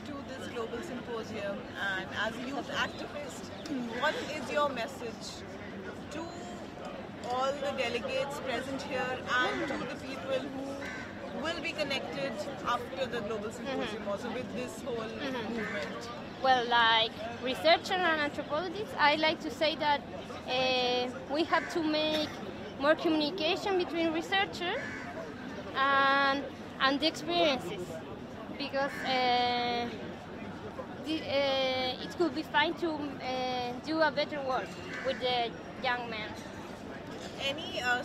to this global symposium. And as a youth activist, what is your message to all the delegates present here and to the people who will be connected after the global symposium also with this whole movement? Well, like researcher and anthropologist, I like to say that uh, we have to make more communication between researchers and and the experiences. Because uh, uh, it could be fine to uh, do a better work with the young men. Any uh,